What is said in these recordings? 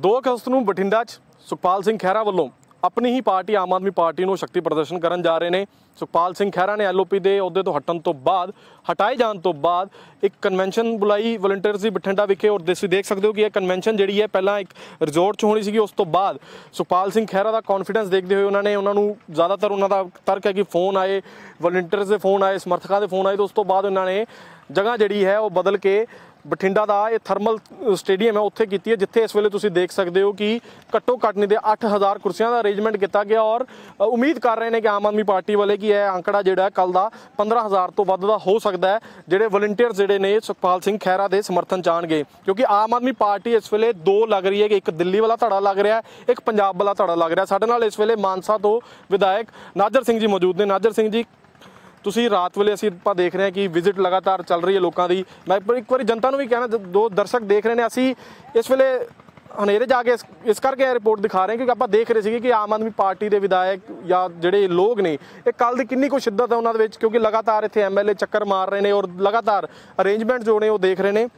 2 ਅਗਸਤ ਨੂੰ ਬਠਿੰਡਾ 'ਚ ਸੁਖਪਾਲ ਸਿੰਘ ਖਹਿਰਾ ਵੱਲੋਂ ਆਪਣੀ ਹੀ ਪਾਰਟੀ, ਆਮ ਆਦਮੀ ਪਾਰਟੀ ਨੂੰ ਸ਼ਕਤੀ ਪ੍ਰਦਰਸ਼ਨ ਕਰਨ ਜਾ ਰਹੇ ਨੇ। ਸੁਖਪਾਲ ਸਿੰਘ ਖਹਿਰਾ ਨੇ ਐਲਓਪੀ ਦੇ ਅਹੁਦੇ ਤੋਂ ਹਟਣ ਤੋਂ ਬਾਅਦ, ਹਟਾਏ ਜਾਣ ਤੋਂ ਬਾਅਦ ਇੱਕ ਕਨਵੈਨਸ਼ਨ ਬੁਲਾਈ ਵਲੰਟੀਅਰਸ ਦੀ ਬਠਿੰਡਾ ਵਿਖੇ ਔਰ ਤੁਸੀਂ ਦੇਖ ਸਕਦੇ ਹੋ ਕਿ ਇਹ ਕਨਵੈਨਸ਼ਨ ਜਿਹੜੀ ਹੈ ਪਹਿਲਾਂ ਇੱਕ ਰਿਜ਼ੋਰਟ 'ਚ ਹੋਣੀ ਸੀਗੀ, ਉਸ ਤੋਂ ਬਾਅਦ ਸੁਖਪਾਲ ਸਿੰਘ ਖਹਿਰਾ ਦਾ ਕੌਨਫੀਡੈਂਸ ਦੇਖਦੇ ਹੋਏ ਉਹਨਾਂ ਨੇ ਉਹਨਾਂ ਨੂੰ ਜ਼ਿਆਦਾਤਰ ਉਹਨਾਂ ਦਾ ਤਰਕ ਹੈ ਕਿ ਫੋਨ ਆਏ ਵਲੰਟੀਅਰਸ ਦੇ ਫੋਨ ਆਏ, ਸਮਰਥਕਾਂ ਦੇ ਫੋਨ ਆਏ ਤੇ ਉਸ ਤੋਂ ਬਾਅਦ ਉਹਨਾਂ ਨੇ ਜਗ੍ਹਾ ਜਿਹੜੀ ਹੈ ਉਹ ਬਦਲ ਕੇ ਬਠਿੰਡਾ ਦਾ ਇਹ ਥਰਮਲ ਸਟੇਡੀਅਮ ਹੈ, ਉੱਥੇ ਕੀਤੀ ਹੈ, ਜਿੱਥੇ ਇਸ ਵੇਲੇ ਤੁਸੀਂ ਦੇਖ ਸਕਦੇ ਹੋ ਕਿ ਘੱਟੋ ਘੱਟ ਨਹੀਂ ਦੇ 8000 ਕੁਰਸੀਆਂ ਦਾ ਅਰੇਂਜਮੈਂਟ ਕੀਤਾ ਗਿਆ ਔਰ ਉਮੀਦ ਕਰ ਰਹੇ ਨੇ ਕਿ ਆਮ ਆਦਮੀ ਪਾਰਟੀ ਵਾਲੇ ਕਿ ਇਹ ਅੰਕੜਾ ਜਿਹੜਾ ਕੱਲ ਦਾ 15000 ਤੋਂ ਵੱਧ ਦਾ ਹੋ ਸਕਦਾ ਹੈ, ਜਿਹੜੇ ਵਲੰਟੀਅਰਸ ਜਿਹੜੇ ਨੇ ਸੁਖਪਾਲ ਸਿੰਘ ਖਹਿਰਾ ਦੇ ਸਮਰਥਨ ਜਾਣਗੇ। ਕਿਉਂਕਿ ਆਮ ਆਦਮੀ ਪਾਰਟੀ ਇਸ ਵੇਲੇ ਦੋ ਲੱਗ ਰਹੀ ਹੈ ਕਿ ਇੱਕ ਦਿੱਲੀ ਵਾਲਾ ਧੜਾ ਲੱਗ ਰਿਹਾ ਹੈ, ਇੱਕ ਪੰਜਾਬ ਵਾਲਾ ਧੜਾ ਲੱਗ ਰਿਹਾ ਸਾਡੇ ਨਾਲ ਇਸ ਵੇਲੇ ਮਾਨਸਾ ਤੋਂ ਵਿਧਾਇਕ ਨਾਜਰ ਸਿੰਘ ਜੀ ਮੌਜੂਦ ਨੇ। ਨਾਜਰ ਸਿੰਘ ਜੀ ਤੁਸੀਂ ਰਾਤ ਵੇਲੇ ਅਸੀਂ ਆਪਾਂ ਦੇਖ ਰਹੇ ਹਾਂ ਕਿ ਵਿਜ਼ਿਟ ਲਗਾਤਾਰ ਚੱਲ ਰਹੀ ਹੈ ਲੋਕਾਂ ਦੀ। ਮੈਂ ਇੱਕ ਵਾਰੀ- ਜਨਤਾ ਨੂੰ ਵੀ ਕਹਿਣਾ, ਦੋ ਦਰਸ਼ਕ ਦੇਖ ਰਹੇ ਨੇ, ਅਸੀਂ ਇਸ ਵੇਲੇ ਹਨੇਰੇ ਜਾ ਕੇ ਇਸ- ਇਸ ਕਰਕੇ ਇਹ ਰਿਪੋਰਟ ਦਿਖਾ ਰਹੇ ਹਾਂ ਕਿਉਂਕਿ ਆਪਾਂ ਦੇਖ ਰਹੇ ਸੀਗੇ ਕਿ ਆਮ ਆਦਮੀ ਪਾਰਟੀ ਦੇ ਵਿਧਾਇਕ ਜਾਂ ਜਿਹੜੇ ਲੋਕ ਨੇ, ਇਹ ਕੱਲ ਦੀ ਕਿੰਨੀ ਕੁ ਸ਼ਿੱਦਤ ਹੈ ਉਹਨਾਂ ਦੇ ਵਿੱਚ ਕਿਉਂਕਿ ਲਗਾਤਾਰ ਇੱਥੇ ਐਮਐਲਏ ਚੱਕਰ ਮਾਰ ਰਹੇ ਨੇ ਔਰ ਲਗਾਤਾਰ ਅਰੇਂਜਮੈਂਟ ਜੋ ਨੇ ਉਹ ਦੇਖ ਰਹੇ ਨੇ।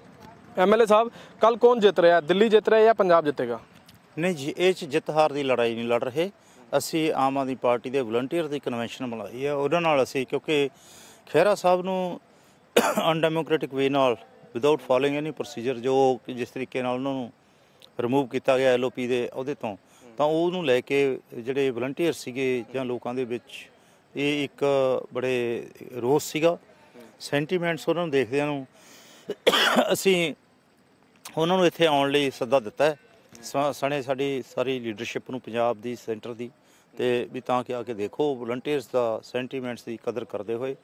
ਐਮਐਲਏ ਸਾਹਿਬ ਕੱਲ ਕੌਣ ਜਿੱਤ ਰਿਹਾ? ਦਿੱਲੀ ਜਿੱਤ ਰਿਹਾ ਜਾਂ ਪੰਜਾਬ ਜਿੱਤੇਗਾ? ਨਹੀਂ ਜੀ, ਇਹ ਚ ਜਿੱਤ ਹਾਰ ਦੀ ਲੜਾਈ ਨਹੀਂ ਲੜ ਰਹੇ। ਅਸੀਂ ਆਮ ਆਦਮੀ ਪਾਰਟੀ ਦੇ ਵਲੰਟੀਅਰ ਦੀ ਕਨਵੈਨਸ਼ਨ ਬਣਾਈ ਹੈ। ਉਹਨਾਂ ਨਾਲ ਅਸੀਂ, ਕਿਉਂਕਿ ਖਹਿਰਾ ਸਾਹਿਬ ਨੂੰ ਅਨਡੈਮੋਕ੍ਰੈਟਿਕ ਵੇ ਨਾਲ ਵਿਦਆਊਟ ਫੋਲੋਇੰਗ ਐਨੀ ਪ੍ਰੋਸੀਜਰ ਜੋ ਜਿਸ ਤਰੀਕੇ ਨਾਲ ਉਹਨਾਂ ਨੂੰ ਰਿਮੂਵ ਕੀਤਾ ਗਿਆ ਐਲਓਪੀ ਦੇ ਉਹਦੇ ਤੋਂ, ਤਾਂ ਉਹਨੂੰ ਲੈ ਕੇ ਜਿਹੜੇ ਵਲੰਟੀਅਰ ਸੀਗੇ ਜਾਂ ਲੋਕਾਂ ਦੇ ਵਿੱਚ, ਇਹ ਇੱਕ ਬੜੇ ਰੋਸ ਸੀਗਾ। ਸੈਂਟੀਮੈਂਟਸ ਉਹਨਾਂ ਨੂੰ ਦੇਖਦਿਆਂ ਨੂੰ ਅਸੀਂ ਉਹਨਾਂ ਨੂੰ ਇੱਥੇ ਆਉਣ ਲਈ ਸੱਦਾ ਦਿੱਤਾ ਹੈ। ਸ- ਸਣੇ ਸਾਡੀ ਸਾਰੀ ਲੀਡਰਸ਼ਿਪ ਨੂੰ ਪੰਜਾਬ ਦੀ ਸੈਂਟਰ ਦੀ। ਤੇ ਵੀ ਤਾਂ ਕਿ ਆ ਕੇ ਦੇਖੋ ਵਲੰਟੀਅਰਸ ਦਾ ਸੈਂਟੀਮੈਂਟਸ ਦੀ ਕਦਰ ਕਰਦੇ ਹੋਏ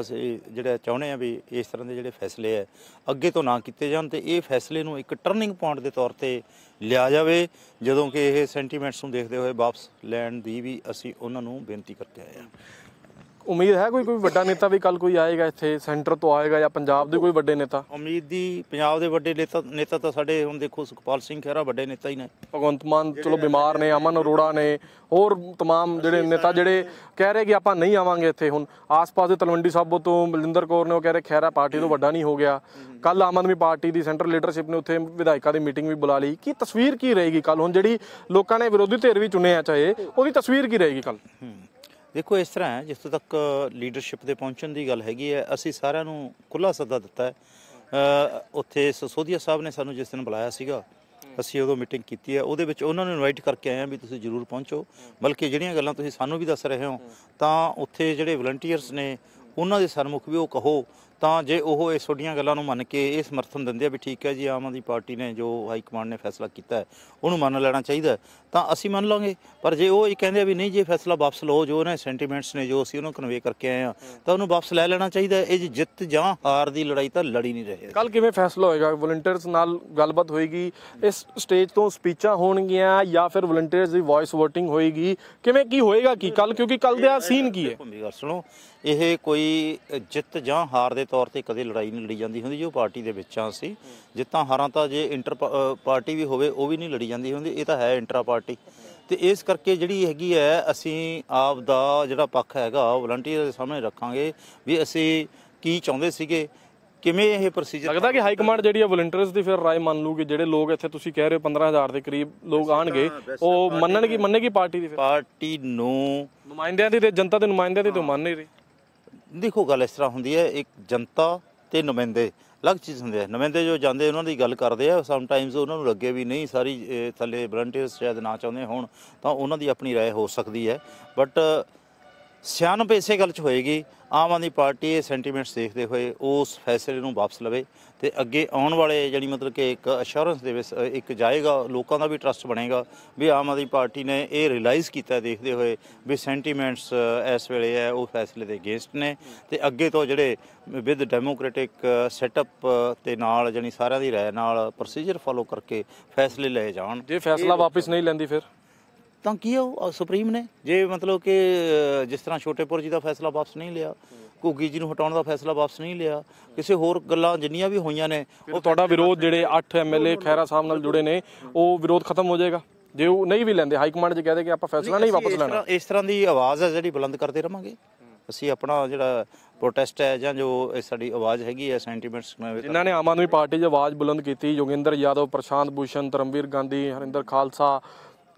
ਅਸੀਂ ਜਿਹੜਾ ਚਾਹੁੰਦੇ ਆ ਵੀ ਇਸ ਤਰ੍ਹਾਂ ਦੇ ਜਿਹੜੇ ਫੈਸਲੇ ਹੈ, ਅੱਗੇ ਤੋਂ ਨਾ ਕੀਤੇ ਜਾਣ ਤੇ ਇਹ ਫੈਸਲੇ ਨੂੰ ਇੱਕ ਟਰਨਿੰਗ ਪੁਆਇੰਟ ਦੇ ਤੌਰ ਤੇ ਲਿਆ ਜਾਵੇ, ਜਦੋਂ ਕਿ ਇਹ ਸੈਂਟੀਮੈਂਟਸ ਨੂੰ ਦੇਖਦੇ ਹੋਏ ਵਾਪਸ ਲੈਣ ਦੀ ਵੀ ਅਸੀਂ ਉਹਨਾਂ ਨੂੰ ਬੇਨਤੀ ਕਰਕੇ ਆਏ ਹਾਂ। ਉਮੀਦ ਹੈ ਕੋਈ ਕੋਈ ਵੱਡਾ ਨੇਤਾ ਵੀ ਕੱਲ ਕੋਈ ਆਏਗਾ ਇੱਥੇ ਸੈਂਟਰ ਤੋਂ ਆਏਗਾ ਜਾਂ ਪੰਜਾਬ ਦੇ ਕੋਈ ਵੱਡੇ ਨੇਤਾ ਉਮੀਦ ਦੀ ਪੰਜਾਬ ਦੇ ਵੱਡੇ ਨੇਤਾ ਨੇਤਾ ਤਾਂ ਸਾਡੇ ਹੁਣ ਦੇਖੋ ਸੁਖਪਾਲ ਸਿੰਘ ਖਹਿਰਾ ਵੱਡੇ ਨੇਤਾ ਹੀ ਨੇ ਭਗਵੰਤ ਮਾਨ ਚਲੋ ਬਿਮਾਰ ਨੇ ਅਮਨ ਅਰੋੜਾ ਨੇ ਹੋਰ तमाम ਜਿਹੜੇ ਨੇਤਾ ਜਿਹੜੇ ਕਹਿ ਰਹੇ ਕਿ ਆਪਾਂ ਨਹੀਂ ਆਵਾਂਗੇ ਇੱਥੇ ਹੁਣ ਆਸ-ਪਾਸ ਦੇ ਤਲਵੰਡੀ ਸਾਬੋ ਤੋਂ ਬਲਜਿੰਦਰ ਕੌਰ ਨੇ ਉਹ ਕਹਿ ਰਹੇ ਖੈਰਾ ਪਾਰਟੀ ਤੋਂ ਵੱਡਾ ਨਹੀਂ ਹੋ ਗਿਆ ਕੱਲ ਆਮ ਆਦਮੀ ਪਾਰਟੀ ਦੀ ਸੈਂਟਰਲ ਲੀਡਰਸ਼ਿਪ ਨੇ ਉੱਥੇ ਵਿਧਾਇਕਾਂ ਦੀ ਮੀਟਿੰਗ ਵੀ ਬੁਲਾ ਲਈ ਕੀ ਤਸਵੀਰ ਕੀ ਰਹੇਗੀ ਕੱਲ ਹੁਣ ਜਿਹੜੀ ਲੋਕਾਂ ਨੇ ਵਿਰੋਧੀ ਧਿਰ ਵੀ ਚੁਣਿਆ ਚਾਹੇ ਉਹਦੀ ਤਸਵੀਰ ਕੀ ਰਹੇਗੀ ਕੱਲ ਹਮ, ਦੇਖੋ, ਇਸ ਤਰ੍ਹਾਂ ਹੈ, ਜਿੱਥੇ ਤੱਕ ਲੀਡਰਸ਼ਿਪ ਦੇ ਪਹੁੰਚਣ ਦੀ ਗੱਲ ਹੈਗੀ ਹੈ, ਅਸੀਂ ਸਾਰਿਆਂ ਨੂੰ ਖੁੱਲਾ ਸੱਦਾ ਦਿੱਤਾ ਹੈ। ਉੱਥੇ ਸਸੋਦੀਆ ਸਾਹਿਬ ਨੇ ਸਾਨੂੰ ਜਿਸ ਦਿਨ ਬੁਲਾਇਆ ਸੀਗਾ, ਅਸੀਂ ਉਦੋਂ ਮੀਟਿੰਗ ਕੀਤੀ ਹੈ। ਉਹਦੇ ਵਿੱਚ ਉਹਨਾਂ ਨੂੰ ਇਨਵਾਈਟ ਕਰਕੇ ਆਏ ਹਾਂ ਵੀ ਤੁਸੀਂ ਜ਼ਰੂਰ ਪਹੁੰਚੋ। ਬਲਕਿ ਜਿਹੜੀਆਂ ਗੱਲਾਂ ਤੁਸੀਂ ਸਾਨੂੰ ਵੀ ਦੱਸ ਰਹੇ ਹੋ, ਤਾਂ ਉੱਥੇ ਜਿਹੜੇ ਵਲੰਟੀਅਰਸ ਨੇ, ਉਹਨਾਂ ਦੇ ਸਰਮੁਖ ਵੀ ਉਹ ਕਹੋ ਤਾਂ ਜੇ ਉਹ ਇਹ ਛੋਟੀਆਂ ਗੱਲਾਂ ਨੂੰ ਮੰਨ ਕੇ ਇਹ ਸਮਰਥਨ ਦਿੰਦੇ ਆ ਵੀ ਠੀਕ ਹੈ ਜੀ ਆਮ ਆਦਮੀ ਪਾਰਟੀ ਨੇ ਜੋ ਹਾਈ ਕਮਾਂਡ ਨੇ ਫੈਸਲਾ ਕੀਤਾ ਹੈ ਉਹਨੂੰ ਮੰਨ ਲੈਣਾ ਚਾਹੀਦਾ ਤਾਂ ਅਸੀਂ ਮੰਨ ਲਾਂਗੇ। ਪਰ ਜੇ ਉਹ ਇਹ ਕਹਿੰਦੇ ਆ ਵੀ ਨਹੀਂ ਜੇ ਫੈਸਲਾ ਵਾਪਸ ਲਓ ਜੋ ਉਹਨਾਂ ਸੈਂਟੀਮੈਂਟਸ ਨੇ ਜੋ ਅਸੀਂ ਉਹਨੂੰ ਕਨਵੇ ਕਰਕੇ ਆਏ ਆ ਤਾਂ ਉਹਨੂੰ ਵਾਪਸ ਲੈ ਲੈਣਾ ਚਾਹੀਦਾ। ਇਹ ਜਿੱਤ ਜਾਂ ਹਾਰ ਦੀ ਲੜਾਈ ਤਾਂ ਲੜੀ ਨਹੀਂ ਰਹੇ। ਕੱਲ ਕਿਵੇਂ ਫੈਸਲਾ ਹੋਏਗਾ? ਵਲੰਟੀਅਰਸ ਨਾਲ ਗੱਲਬਾਤ ਹੋਏਗੀ? ਇਸ ਸਟੇਜ ਤੋਂ ਸਪੀਚਾਂ ਹੋਣਗੀਆਂ ਜਾਂ ਫਿਰ ਵਲੰਟੀਅਰਸ ਦੀ ਵੌਇਸ ਵੋਟਿੰਗ ਹੋਏਗੀ? ਕਿਵੇਂ ਕੀ ਹੋਏਗਾ ਕੀ ਕੱਲ ਕਿਉਂਕਿ ਕੱਲ ਦਾ ਸੀਨ ਕੀ ਹੈ? ਸੁਣੋ ਇਹ ਕੋਈ ਜਿੱਤ ਜਾਂ ਹਾਰ ਦੇ ਤੌਰ ਤੇ ਕਦੇ ਲੜਾਈ ਨਹੀਂ ਲੜੀ ਜਾਂਦੀ ਹੁੰਦੀ ਜੋ ਪਾਰਟੀ ਦੇ ਵਿੱਚ ਆ ਅਸੀਂ ਜਿੱਤਾਂ ਹਾਰਾਂ ਤਾਂ ਜੇ ਇੰਟਰ ਪਾਰਟੀ ਵੀ ਹੋਵੇ ਉਹ ਵੀ ਨਹੀਂ ਲੜੀ ਜਾਂਦੀ ਹੁੰਦੀ ਇਹ ਤਾਂ ਹੈ ਇੰਟਰਾ ਪਾਰਟੀ। ਤੇ ਇਸ ਕਰਕੇ ਜਿਹੜੀ ਹੈਗੀ ਹੈ ਅਸੀਂ ਆਪ ਦਾ ਜਿਹੜਾ ਪੱਖ ਹੈਗਾ ਵਲੰਟੀਅਰ ਦੇ ਸਾਹਮਣੇ ਰੱਖਾਂਗੇ ਵੀ ਅਸੀਂ ਕੀ ਚਾਹੁੰਦੇ ਸੀਗੇ ਕਿਵੇਂ ਇਹ ਪ੍ਰੋਸੀਜਰ ਲੱਗਦਾ ਕਿ ਹਾਈ ਕਮਾਂਡ ਜਿਹੜੀ ਹੈ ਵਲੰਟੀਅਰਸ ਦੀ ਫਿਰ ਰਾਏ ਮੰਨ ਲੂਗੀ ਜਿਹੜੇ ਲੋਕ ਇੱਥੇ ਤੁਸੀਂ ਕਹਿ ਰਹੇ ਹੋ 15000 ਦੇ ਕਰੀਬ ਲੋਕ ਆਣਗੇ ਉਹ ਮੰਨਣਗੇ ਮੰਨੇਗੀ ਪਾਰਟੀ ਦੀ ਫਿਰ? ਪਾਰਟੀ ਨੂੰ ਨੁਮਾਇੰਦਿਆਂ ਦੀ ਤੇ ਜਨਤਾ ਦੇ ਨੁਮਾਇੰਦਿਆਂ ਦੀ ਤਾਂ ਮੰਨ ਨਹੀਂ ਰਹੀ। ਦੇਖੋ ਗੱਲ ਇਸ ਤਰ੍ਹਾਂ ਹੁੰਦੀ ਹੈ ਇੱਕ ਜਨਤਾ ਤੇ ਨੁਮਾਇੰਦੇ ਅਲੱਗ ਚੀਜ਼ ਹੁੰਦੇ ਆ ਨੁਮਾਇੰਦੇ ਜੋ ਜਾਂਦੇ ਉਹਨਾਂ ਦੀ ਗੱਲ ਕਰਦੇ ਆ ਸਮ ਟਾਈਮਸ ਉਹਨਾਂ ਨੂੰ ਲੱਗੇ ਵੀ ਨਹੀਂ ਸਾਰੀ ਇਹ ਥੱਲੇ ਵਲੰਟੀਅਰਸ ਸ਼ਾਇਦ ਨਾ ਚਾਹੁੰਦੇ ਹੋਣ ਤਾਂ ਉਹਨਾਂ ਦੀ ਆਪਣੀ رائے ਹੋ ਸਕਦੀ ਹੈ ਬਟ ਸਿਆਣਪ ਇਸੇ ਗੱਲ 'ਚ ਹੋਏਗੀ ਆਮ ਆਦਮੀ ਪਾਰਟੀ ਇਹ ਸੈਂਟੀਮੈਂਟਸ ਦੇਖਦੇ ਹੋਏ ਉਸ ਫੈਸਲੇ ਨੂੰ ਵਾਪਸ ਲਵੇ ਤੇ ਅੱਗੇ ਆਉਣ ਵਾਲੇ ਜਿਹੜੀ ਮਤਲਬ ਕਿ ਇੱਕ ਅਸ਼ੋਰੈਂਸ ਦੇ ਵਿੱਚ ਇੱਕ ਜਾਏਗਾ ਲੋਕਾਂ ਦਾ ਵੀ ਟਰਸਟ ਬਣੇਗਾ ਵੀ ਆਮ ਆਦਮੀ ਪਾਰਟੀ ਨੇ ਇਹ ਰਿਅਲਾਈਜ਼ ਕੀਤਾ ਦੇਖਦੇ ਹੋਏ ਵੀ ਸੈਂਟੀਮੈਂਟਸ ਇਸ ਵੇਲੇ ਹੈ ਉਹ ਫੈਸਲੇ ਦੇ ਅਗੇਂਸਟ ਨੇ ਤੇ ਅੱਗੇ ਤੋਂ ਜਿਹੜੇ ਵਿਦ ਡੈਮੋਕ੍ਰੈਟਿਕ ਸੈਟਅਪ ਤੇ ਨਾਲ ਜਾਣੀ ਸਾਰਿਆਂ ਦੀ ਰਾਏ ਨਾਲ ਪ੍ਰੋਸੀਜਰ ਫਾਲੋ ਕਰਕੇ ਫੈਸਲੇ ਲਏ ਜਾਣ। ਜੇ ਫੈਸਲਾ ਵਾਪਸ ਨਹੀਂ ਲੈਂਦੀ ਫਿਰ? ਤਾਂ ਕੀ ਉਹ? ਸੁਪਰੀਮ ਨੇ। ਜੇ ਮਤਲਬ ਕਿ ਜਿਸ ਤਰ੍ਹਾਂ ਛੋਟੇਪੁਰ ਜੀ ਦਾ ਫੈਸਲਾ ਵਾਪਸ ਨਹੀਂ ਲਿਆ ਘੁੱਗੀ ਜੀ ਨੂੰ ਹਟਾਉਣ ਦਾ ਫੈਸਲਾ ਵਾਪਸ ਨਹੀਂ ਲਿਆ ਕਿਸੇ ਹੋਰ ਗੱਲਾਂ ਜਿੰਨੀਆਂ ਵੀ ਹੋਈਆਂ ਨੇ ਉਹ ਤੁਹਾਡਾ ਵਿਰੋਧ ਜਿਹੜੇ 8 ਐਮਐਲਏ ਖੈਰਾ ਸਾਹਿਬ ਨਾਲ ਜੁੜੇ ਨੇ ਉਹ ਵਿਰੋਧ ਖਤਮ ਹੋ ਜਾਏਗਾ? ਜੇ ਉਹ ਨਹੀਂ ਵੀ ਲੈਂਦੇ ਹਾਈ ਕਮਾਂਡ 'ਚ ਕਹਦੇ ਕਿ ਆਪਾਂ ਫੈਸਲਾ ਨਹੀਂ ਵਾਪਸ ਲੈਣਾ। ਇਸ ਤਰ੍ਹਾਂ ਦੀ ਆਵਾਜ਼ ਹੈ ਜਿਹੜੀ ਬੁਲੰਦ ਕਰਦੇ ਰਵਾਂਗੇ। ਅਸੀਂ ਆਪਣਾ ਜਿਹੜਾ ਪ੍ਰੋਟੈਸਟ ਹੈ ਜਾਂ ਜੋ ਸਾਡੀ ਆਵਾਜ਼ ਹੈਗੀ ਹੈ ਸੈਂਟੀਮੈਂਟਸ ਜਿਨ੍ਹਾਂ ਨੇ ਆਮ ਆਦਮੀ ਪਾਰਟੀ 'ਚ ਆਵਾਜ਼ ਬੁਲੰਦ ਕੀਤੀ ਯੋਗਿੰਦਰ ਯਾਦਵ ਪ੍ਰਸ਼ਾਂਤ ਭੂਸ਼ਣ ਧਰਮਵੀਰ ਗਾਂਧੀ ਹਰਿੰਦਰ ਖਾਲਸਾ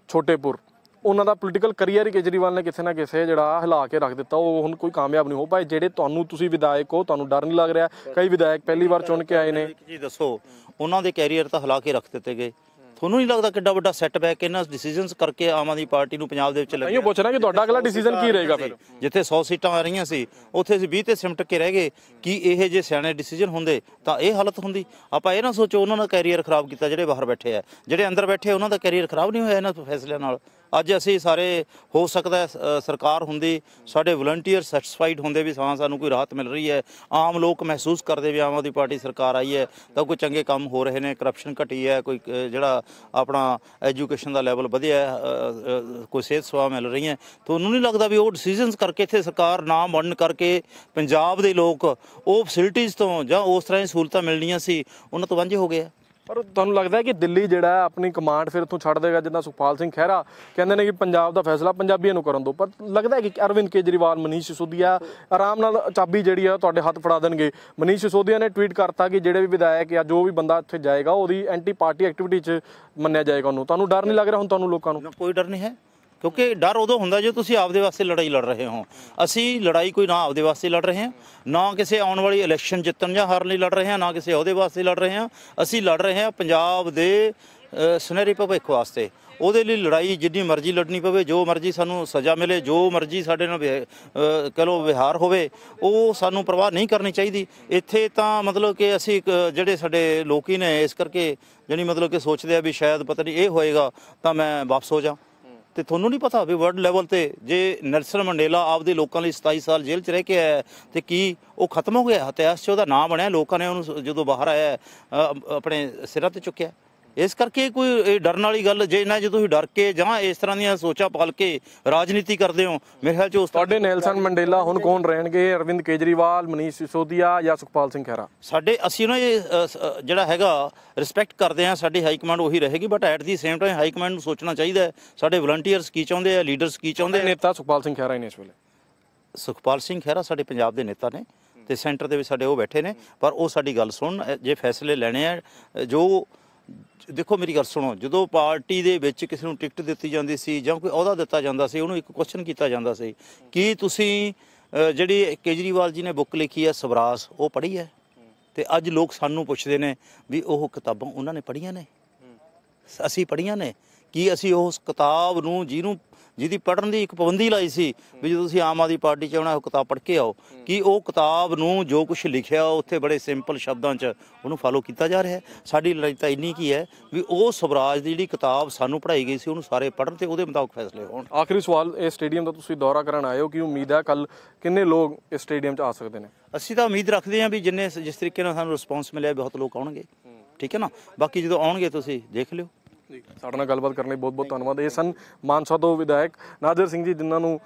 ਛੋਟੇਪੁਰ। ਉਹਨਾਂ ਦਾ ਪੋਲੀਟੀਕਲ ਕੈਰੀਅਰ ਹੀ ਕੇਜਰੀਵਾਲ ਨੇ ਕਿਸੇ ਨਾ ਕਿਸੇ ਜਿਹੜਾ ਹਿਲਾ ਕੇ ਰੱਖ ਦਿੱਤਾ ਉਹ ਹੁਣ ਕੋਈ ਕਾਮਯਾਬ ਨਹੀਂ ਹੋ ਪਾਏ ਜਿਹੜੇ ਤੁਹਾਨੂੰ ਤੁਸੀਂ ਵਿਧਾਇਕ ਹੋ ਤੁਹਾਨੂੰ ਡਰ ਨਹੀਂ ਲੱਗ ਰਿਹਾ। ਕਈ ਵਿਧਾਇਕ ਪਹਿਲੀ ਵਾਰ ਚੁਣ ਕੇ ਆਏ ਨੇ। ਇੱਕ ਚੀਜ਼ ਦੱਸੋ ਉਹਨਾਂ ਦੇ ਕੈਰੀਅਰ ਤਾਂ ਹਿਲਾ ਕੇ ਰੱਖ ਦਿੱਤੇ ਗਏ। ਤੁਹਾਨੂੰ ਨਹੀਂ ਲੱਗਦਾ ਕਿੱਡਾ ਵੱਡਾ ਸੈਟਬੈਕ ਇਹਨਾਂ ਡਿਸੀਜਨਸ ਕਰਕੇ ਆਮ ਆਦਮੀ ਪਾਰਟੀ ਨੂੰ ਪੰਜਾਬ ਦੇ ਵਿੱਚ ਨਹੀਂ ਲੱਗਿਆ? ਉਹ ਪੁੱਛ ਰਿਹਾ ਕਿ ਤੁਹਾਡਾ ਅਗਲਾ ਡਿਸੀਜਨ ਕੀ ਰਹੇਗਾ ਫਿਰ? ਜਿੱਥੇ 100 ਸੀਟਾਂ ਆ ਰਹੀਆਂ ਸੀ ਉੱਥੇ ਅਸੀਂ 20 ਤੇ ਸਿਮਟ ਕੇ ਰਹਿ ਗਏ ਕਿ ਇਹ ਜੇ ਸਿਆਣੇ ਡਿਸੀਜਨ ਹੁੰਦੇ ਤਾਂ ਇਹ ਹਾਲਤ ਹੁੰਦੀ। ਆਪਾਂ ਇਹ ਨਾ ਸੋਚੋ ਉਹਨਾਂ ਦਾ ਕੈਰੀਅਰ ਖਰਾਬ ਕੀਤਾ ਜਿਹੜੇ ਬਾਹਰ ਬੈਠੇ ਆ। ਜਿਹੜੇ ਅੰਦਰ ਬੈਠੇ ਉਹਨਾਂ ਦਾ ਕੈਰੀਅਰ ਖਰਾਬ ਨਹੀਂ ਹੋਇਆ ਇਹਨਾਂ ਫੈਸਲਿਆਂ ਨਾਲ। ਅੱਜ ਅਸੀਂ ਸਾਰੇ, ਹੋ ਸਕਦਾ ਸਰਕਾਰ ਹੁੰਦੀ, ਸਾਡੇ ਵਲੰਟੀਅਰ ਸੈਟੀਸਫਾਈਡ ਹੁੰਦੇ ਵੀ ਹਾਂ, ਸਾਨੂੰ ਕੋਈ ਰਾਹਤ ਮਿਲ ਰਹੀ ਹੈ। ਆਮ ਲੋਕ ਮਹਿਸੂਸ ਕਰਦੇ ਵੀ ਆਮ ਆਦਮੀ ਪਾਰਟੀ ਸਰਕਾਰ ਆਈ ਹੈ, ਤਾਂ ਕੋਈ ਚੰਗੇ ਕੰਮ ਹੋ ਰਹੇ ਨੇ ਕਰਪਸ਼ਨ ਘਟੀ ਹੈ, ਕੋਈ ਜਿਹੜਾ ਆਪਣਾ ਐਜੂਕੇਸ਼ਨ ਦਾ ਲੈਵਲ ਵਧਿਆ ਕੋਈ ਸਿਹਤ ਸੇਵਾ ਮਿਲ ਰਹੀ ਰਹੀਆਂ ਤੁਹਾਨੂੰ ਨਹੀਂ ਲੱਗਦਾ ਵੀ ਉਹ ਡਿਸੀਜਨਸ ਕਰਕੇ ਇੱਥੇ ਸਰਕਾਰ ਨਾ ਬਣਨ ਕਰਕੇ ਪੰਜਾਬ ਦੇ ਲੋਕ ਉਹ ਫੈਸਿਲਿਟੀਆਂ ਤੋਂ ਜਾਂ ਉਸ ਤਰ੍ਹਾਂ ਦੀ ਸਹੂਲਤਾਂ ਮਿਲਣੀਆਂ ਸੀ, ਉਹਨਾਂ ਤੋਂ ਵਾਂਝੇ ਹੋ ਗਏ ਪਰ ਤੁਹਾਨੂੰ ਲੱਗਦਾ ਹੈ ਕਿ ਦਿੱਲੀ ਜਿਹੜਾ ਆਪਣੀ ਕਮਾਂਡ ਫਿਰ ਇੱਥੋਂ ਛੱਡ ਦੇਗਾ ਜਿੱਦਾਂ ਸੁਖਪਾਲ ਸਿੰਘ ਖਹਿਰਾ ਕਹਿੰਦੇ ਨੇ ਕਿ ਪੰਜਾਬ ਦਾ ਫੈਸਲਾ ਪੰਜਾਬੀਆਂ ਨੂੰ ਕਰਨ ਦਿਓ ਪਰ ਲੱਗਦਾ ਹੈ ਕਿ ਅਰਵਿੰਦ ਕੇਜਰੀਵਾਲ, ਮਨੀਸ਼ ਸਿਸੋਦੀਆ ਆਰਾਮ ਨਾਲ ਚਾਬੀ ਜਿਹੜੀ ਆ ਤੁਹਾਡੇ ਹੱਥ ਫੜਾ ਦੇਣਗੇ। ਮਨੀਸ਼ ਸਿਸੋਦੀਆ ਨੇ ਟਵੀਟ ਕਰਤਾ ਕਿ ਜਿਹੜੇ ਵੀ ਵਿਧਾਇਕ ਜਾਂ ਜੋ ਵੀ ਬੰਦਾ ਇੱਥੇ ਜਾਏਗਾ, ਉਹਦੀ ਐਂਟੀ ਪਾਰਟੀ ਐਕਟੀਵਿਟੀ 'ਚ ਮੰਨਿਆ ਜਾਏਗਾ ਉਹਨੂੰ। ਤੁਹਾਨੂੰ ਡਰ ਨਹੀਂ ਲੱਗ ਰਿਹਾ ਹੁਣ ਤੁਹਾਨੂੰ ਲੋਕਾਂ ਨੂੰ, ਕੋਈ ਡਰ ਨਹੀਂ ਹੈ। ਕਿਉਂਕਿ ਡਰ ਉਦੋਂ ਹੁੰਦਾ ਜੇ ਤੁਸੀਂ ਆਪਦੇ ਵਾਸਤੇ ਲੜਾਈ ਲੜ ਰਹੇ ਹੋ। ਅਸੀਂ ਲੜਾਈ ਕੋਈ ਨਾ ਆਪਦੇ ਵਾਸਤੇ ਲੜ ਰਹੇ ਹਾਂ ਨਾ ਕਿਸੇ ਆਉਣ ਵਾਲੀ ਇਲੈਕਸ਼ਨ ਜਿੱਤਣ ਜਾਂ ਹਾਰਨ ਲਈ ਲੜ ਰਹੇ ਹਾਂ ਨਾ ਕਿਸੇ ਉਹਦੇ ਵਾਸਤੇ ਲੜ ਰਹੇ ਹਾਂ। ਅਸੀਂ ਲੜ ਰਹੇ ਹਾਂ ਪੰਜਾਬ ਦੇ ਸੁਨਹਿਰੀ ਭਵਿੱਖ ਵਾਸਤੇ। ਉਹਦੇ ਲਈ ਲੜਾਈ ਜਿੰਨੀ ਮਰਜ਼ੀ ਲੜਨੀ ਪਵੇ ਜੋ ਮਰਜ਼ੀ ਸਾਨੂੰ ਸਜ਼ਾ ਮਿਲੇ ਜੋ ਮਰਜ਼ੀ ਸਾਡੇ ਨਾਲ ਵਿਹ- ਅ, ਕਹ ਲਓ ਵਿਹਾਰ ਹੋਵੇ ਉਹ ਸਾਨੂੰ ਪਰਵਾਹ ਨਹੀਂ ਕਰਨੀ ਚਾਹੀਦੀ। ਇੱਥੇ ਤਾਂ ਮਤਲਬ ਕਿ ਅਸੀਂ ਇੱਕ ਜਿਹੜੇ ਸਾਡੇ ਲੋਕੀ ਨੇ ਇਸ ਕਰਕੇ ਜਾਣੀ ਮਤਲਬ ਕਿ ਸੋਚਦੇ ਆ ਵੀ ਸ਼ਾਇਦ ਪਤਾ ਨਹੀਂ ਇਹ ਹੋਏਗਾ ਤਾਂ ਮੈਂ ਵਾਪਸ ਹੋ ਜਾ। ਤੇ ਤੁਹਾਨੂੰ ਨਹੀਂ ਪਤਾ ਵੀ ਵਰਲਡ ਲੈਵਲ ਤੇ ਜੇ ਨੈਲਸਨ ਮੰਡੇਲਾ ਆਪਦੇ ਲੋਕਾਂ ਲਈ 27 ਸਾਲ ਜੇਲ੍ਹ 'ਚ ਰਹਿ ਕੇ ਆਇਆ ਹੈ, ਤੇ ਕੀ ਉਹ ਖਤਮ ਹੋ ਗਿਆ? ਇਤਿਹਾਸ 'ਚ ਉਹਦਾ ਨਾਮ ਬਣਿਆ ਲੋਕਾਂ ਨੇ ਉਹਨੂੰ ਜਦੋਂ ਬਾਹਰ ਆਇਆ ਆਪਣੇ ਸਿਰਾਂ ਤੇ ਚੁੱਕਿਆ ਇਸ ਕਰਕੇ ਕੋਈ ਇਹ ਡਰਨ ਵਾਲੀ ਗੱਲ ਜੇ ਨਾ ਜੇ ਤੁਸੀਂ ਡਰ ਕੇ ਜਾਂ ਇਸ ਤਰ੍ਹਾਂ ਦੀਆਂ ਸੋਚਾਂ ਪਾਲ ਕੇ ਰਾਜਨੀਤੀ ਕਰਦੇ ਹੋ ਮੇਰੇ ਖਿਆਲ 'ਚ ਉਸ ਤੁਹਾਡੇ ਨੈਲਸਨ ਮੰਡੇਲਾ ਹੁਣ ਕੌਣ ਰਹਿਣਗੇ? ਅਰਵਿੰਦ ਕੇਜਰੀਵਾਲ ਮਨੀਸ਼ ਸਿਸੋਦੀਆ ਜਾਂ ਸੁਖਪਾਲ ਸਿੰਘ ਖਹਿਰਾ? ਸਾਡੇ ਅਸੀਂ ਨਾ ਇਹ ਅ, ਸ- ਅ, ਜਿਹੜਾ ਹੈਗਾ ਰਿਸਪੈਕਟ ਕਰਦੇ ਆ ਸਾਡੀ ਹਾਈ ਕਮਾਂਡ ਉਹੀ ਰਹੇਗੀ but at the same time high command ਨੂੰ ਸੋਚਣਾ ਚਾਹੀਦਾ ਹੈ, ਸਾਡੇ ਵਲੰਟੀਅਰਸ ਕੀ ਚਾਹੁੰਦੇ ਆ ਲੀਡਰਸ ਕੀ ਚਾਹੁੰਦੇ ਆ? ਨੇਤਾ ਸੁਖਪਾਲ ਸਿੰਘ ਖਹਿਰਾ ਨੇ ਇਸ ਵੇਲੇ। ਸੁਖਪਾਲ ਸਿੰਘ ਖਹਿਰਾ ਸਾਡੇ ਪੰਜਾਬ ਦੇ ਨੇਤਾ ਨੇ ਤੇ ਸੈਂਟਰ ਦੇ ਵਿੱਚ ਸਾਡੇ ਉਹ ਬੈਠੇ ਨੇ ਪਰ ਉਹ ਸਾਡੀ ਗੱਲ ਸੁਣਨ ਜੇ ਫੈਸਲੇ ਲੈਣੇ ਆ ਜੋ ਦੇਖੋ ਮੇਰੀ ਗੱਲ ਸੁਣੋ, ਜਦੋਂ ਪਾਰਟੀ ਦੇ ਵਿੱਚ ਕਿਸੇ ਨੂੰ ਟਿਕਟ ਦਿੱਤੀ ਜਾਂਦੀ ਸੀ ਜਾਂ ਕੋਈ ਅਹੁਦਾ ਦਿੱਤਾ ਜਾਂਦਾ ਸੀ, ਉਹਨੂੰ ਇੱਕ ਕੁਐਸਚਨ ਕੀਤਾ ਜਾਂਦਾ ਸੀ, ਕੀ ਤੁਸੀਂ ਜਿਹੜੀ ਕੇਜਰੀਵਾਲ ਜੀ ਨੇ ਬੁੱਕ ਲਿਖੀ ਹੈ ਸਵਰਾਸ ਉਹ ਪੜ੍ਹੀ ਹੈ? ਤੇ ਅੱਜ ਲੋਕ ਸਾਨੂੰ ਪੁੱਛਦੇ ਨੇ ਵੀ ਉਹ ਕਿਤਾਬਾਂ ਉਹਨਾਂ ਨੇ ਪੜ੍ਹੀਆਂ ਨੇ? ਅਸੀਂ ਪੜ੍ਹੀਆਂ ਨੇ? ਕੀ ਅਸੀਂ ਉਸ ਕਿਤਾਬ ਨੂੰ, ਜਿਹਨੂੰ ਜਿਹਦੀ ਪੜ੍ਹਨ ਦੀ ਇੱਕ ਪਾਬੰਦੀ ਲਾਈ ਸੀ ਵੀ ਜਦੋਂ ਤੁਸੀਂ ਆਮ ਆਦਮੀ ਪਾਰਟੀ ਚ ਆਉਣਾ ਉਹ ਕਿਤਾਬ ਪੜ੍ਹ ਕੇ ਆਓ ਕੀ ਉਹ ਕਿਤਾਬ ਨੂੰ ਜੋ ਕੁਝ ਲਿਖਿਆ ਉੱਥੇ ਬੜੇ ਸਿੰਪਲ ਸ਼ਬਦਾਂ ਚ ਉਹਨੂੰ ਫਾਲੋ ਕੀਤਾ ਜਾ ਰਿਹਾ ਹੈ। ਸਾਡੀ ਲੜਾਈ ਤਾਂ ਇੰਨੀ ਕੀ ਹੈ ਵੀ ਉਹ ਸਵਰਾਜ ਦੀ ਜਿਹੜੀ ਕਿਤਾਬ ਸਾਨੂੰ ਪੜ੍ਹਾਈ ਗਈ ਸੀ ਉਹਨੂੰ ਸਾਰੇ ਪੜ੍ਹਨ ਤੇ ਉਹਦੇ ਮੁਤਾਬਕ ਫੈਸਲੇ ਹੋਣ। ਆਖਰੀ ਸਵਾਲ ਇਹ ਸਟੇਡੀਅਮ ਦਾ ਤੁਸੀਂ ਦੌਰਾ ਕਰਨ ਆਏ ਹੋ ਕੀ ਉਮੀਦ ਹੈ ਕੱਲ ਕਿੰਨੇ ਲੋਕ ਇਸ ਸਟੇਡੀਅਮ 'ਚ ਆ ਸਕਦੇ ਨੇ? ਅਸੀਂ ਤਾਂ ਉਮੀਦ ਰੱਖਦੇ ਹਾਂ ਵੀ ਜਿੰਨੇ ਜਿਸ ਤਰੀਕੇ ਨਾਲ ਸਾਨੂੰ ਰਿਸਪੌਂਸ ਮਿਲਿਆ ਬਹੁਤ ਲੋਕ ਆਉਣਗੇ। ਠੀਕ ਹੈ ਨਾ? ਬਾਕੀ ਜਦੋਂ ਆਉਣਗੇ ਤੁਸੀਂ ਦੇਖ ਲਿਓ। ਜੀ ਸਾਡੇ ਨਾਲ ਗੱਲਬਾਤ ਕਰਨ ਲਈ ਬਹੁਤ ਬਹੁਤ ਧੰਨਵਾਦ। ਇਹ ਸਨ ਮਾਨਸਾ ਤੋਂ ਵਿਧਾਇਕ ਨਾਜ਼ਰ ਸਿੰਘ ਜੀ, ਜਿਨ੍ਹਾਂ ਨੂੰ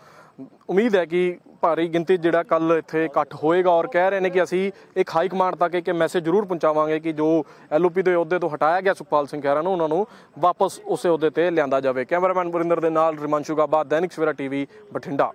ਉਮੀਦ ਹੈ ਕਿ ਭਾਰੀ ਗਿਣਤੀ ਜਿਹੜਾ ਕੱਲ ਇੱਥੇ ਇਕੱਠ ਹੋਏਗਾ ਔਰ ਕਹਿ ਰਹੇ ਨੇ ਕਿ ਅਸੀਂ ਇੱਕ ਹਾਈ ਕਮਾਂਡ ਤੱਕ ਇੱਕ ਮੈਸੇਜ ਜ਼ਰੂਰ ਪਹੁੰਚਾਵਾਂਗੇ ਕਿ ਜੋ ਐਲਓਪੀ ਦੇ ਅਹੁਦੇ ਤੋਂ ਹਟਾਇਆ ਗਿਆ ਸੁਖਪਾਲ ਸਿੰਘ ਖਹਿਰਾ ਨੂੰ, ਉਹਨਾਂ ਨੂੰ ਵਾਪਸ ਉਸੇ ਅਹੁਦੇ ਤੇ ਲਿਆਂਦਾ ਜਾਵੇ। ਕੈਮਰਾਮੈਨ ਵਰਿੰਦਰ ਦੇ ਨਾਲ ਰਿਮਾਂਸ਼ੂ ਗਾਬਾ ਦੈਨਿਕ ਸਵੇਰਾ ਟੀਵੀ ਬਠਿੰਡਾ।